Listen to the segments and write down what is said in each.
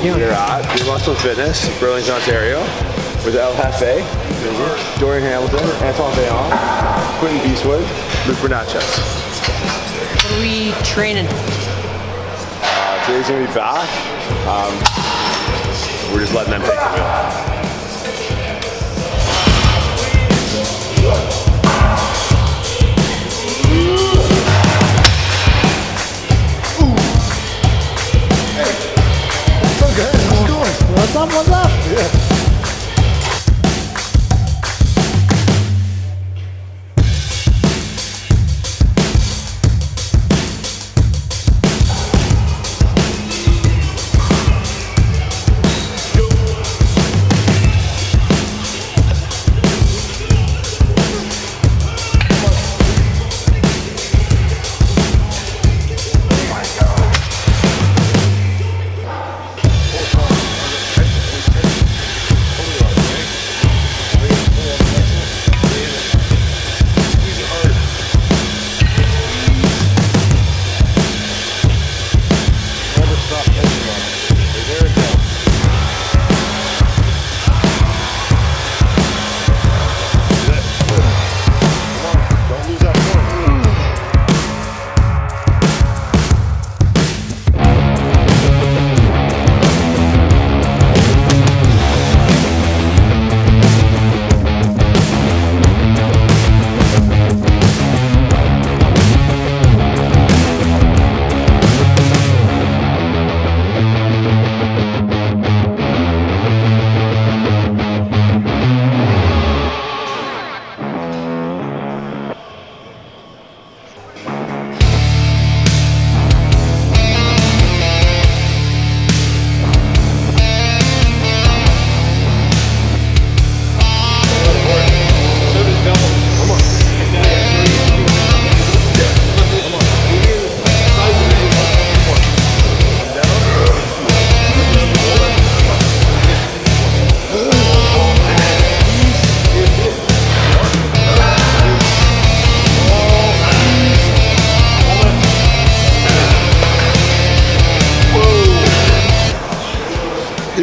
Pure Muscle Fitness, Burlington, Ontario, with El Jefe, Dorian Hamilton, Antoine Vaillant, Quinton Beastwood, Luc Bernatchez. What are we training? Uh, today's gonna be back. Um, we're just letting them take the wheel. What's up?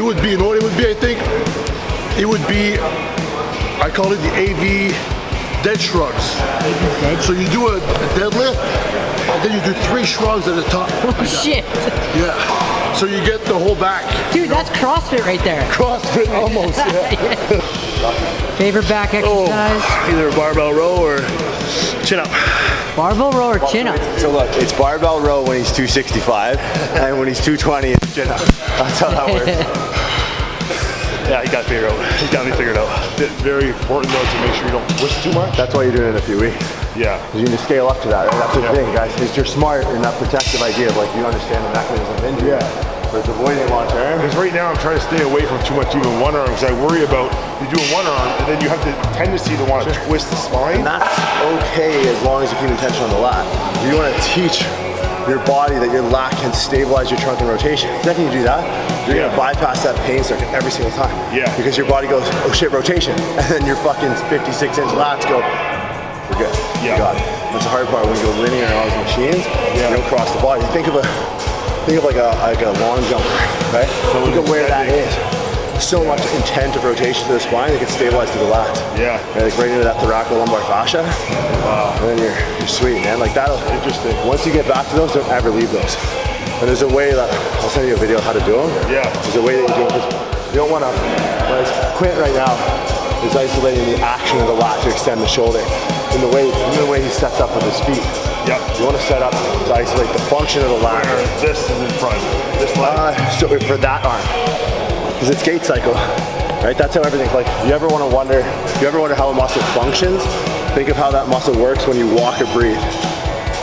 Would be, you know what it would be, I think? It would be, I call it the AV dead shrugs. So you do a, a deadlift, and then you do three shrugs at the top. Oh, like that. Shit. Yeah. So you get the whole back. Dude, that's CrossFit right there. CrossFit almost, yeah. Favorite back Oh, exercise? either barbell row or chin up. Barbell row or chin up? So look, it's barbell row when he's 265, and when he's 220, it's chin up. That's how that works. Yeah, he got it figured out. He got me figured out. It's very important though to make sure you don't push too much. That's why you're doing it in a few weeks. Yeah. Because you need to scale up to that, right? That's the Yeah. thing, guys. Is you're smart in that protective idea of like you understand the mechanism of injury. Yeah. But it's avoiding long term. Because right now I'm trying to stay away from too much even one arm because I worry about you doing one arm and then you have the tendency to want to twist the spine. And that's okay as long as you keep intention on the lat. You want to teach your body that your lat can stabilize your trunk and rotation. The second you do that, you're Yeah. gonna bypass that pain circuit every single time. Yeah. Because your body goes, oh shit, rotation. And then your fucking 56 inch lats go, we're good. Yeah. You got it. That's the hard part when you go linear on all these machines, Yeah. you don't cross the body. Think of a think of like a like a long jumper, right? So Think of where that is. So much intent of rotation to the spine, it gets stabilized to the lat. Yeah. And like right into that thoracolumbar fascia. Wow. And then you're, you're sweet, man. Like that'll Interesting. Once you get back to those, don't ever leave those. And there's a way that I'll send you a video of how to do them. Yeah. There's a way that you do. 'cause You don't want to. Whereas Quint right now is isolating the action of the lat to extend the shoulder. In the way, in the way he sets up with his feet. Yep. You want to set up to isolate the function of the lat. This is in front. This leg. Uh, so for that arm, because it's gait cycle, right? That's how everything. Like, you ever want to wonder? You ever wonder how a muscle functions? Think of how that muscle works when you walk or breathe.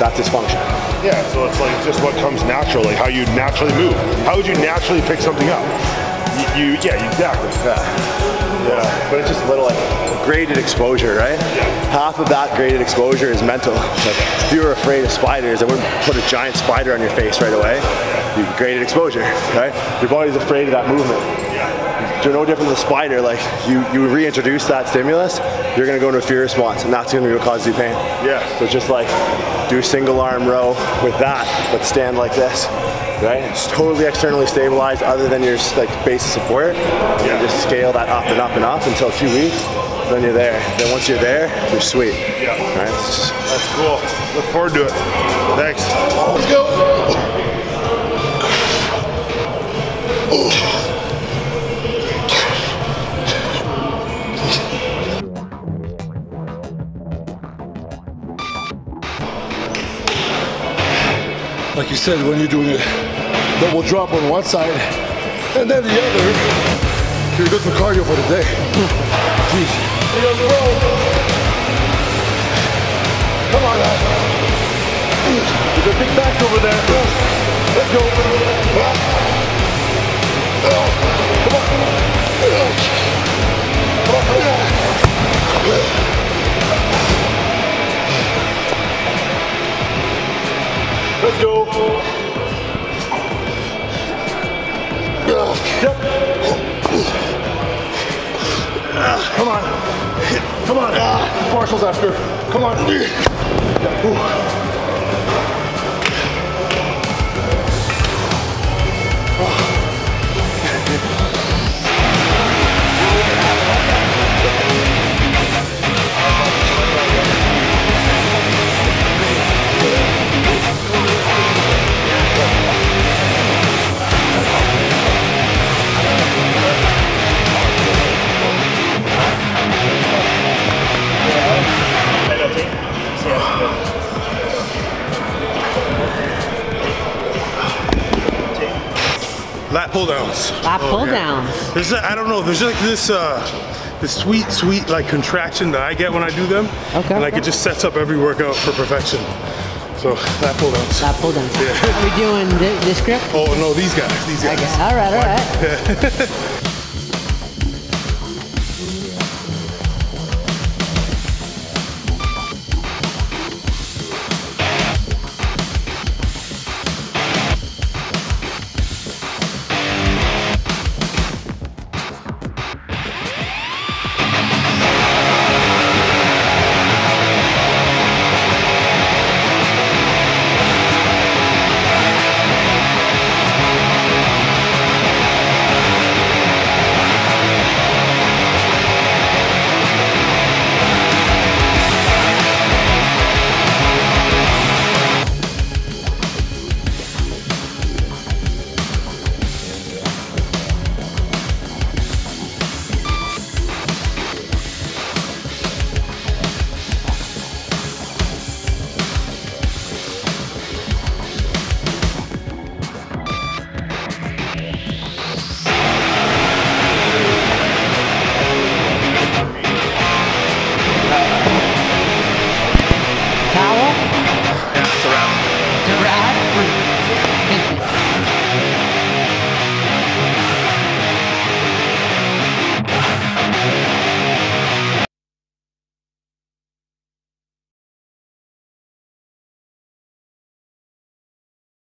That's its function. Yeah, so it's like just what comes naturally, how you naturally move. How would you naturally pick something up? You, you yeah, exactly. Yeah. Yeah. But it's just a little like graded exposure, right? Yeah. Half of that graded exposure is mental. Like, if you were afraid of spiders, I wouldn't put a giant spider on your face right away. You graded exposure, right? Your body's afraid of that movement. You're no different than the spider. Like you, you reintroduce that stimulus, you're gonna go into a fear response, and that's gonna cause you pain. Yeah. So just like do a single arm row with that, but stand like this. right? It's totally externally stabilized other than your like base of support. Yeah. And just scale that up and up and up until a few weeks. Then you're there. Then once you're there, you're sweet. Yeah. Right? That's cool. Look forward to it. Thanks. Let's go. Like you said, when you're doing a double drop on one side and then the other, you're good for cardio for the day. Jeez. Come on, guys. There's a big back over there. Let's go. Come on. Come on. Partials after. Come on. Downs. Lat pull downs. There's a, I don't know. There's like this uh, this sweet, sweet like contraction that I get when I do them. Okay, And like okay. it just sets up every workout for perfection. So lat pull downs. Lat pull downs. Yeah. Are we doing thi- this grip? Oh no, these guys. These guys. Okay. All right, all right.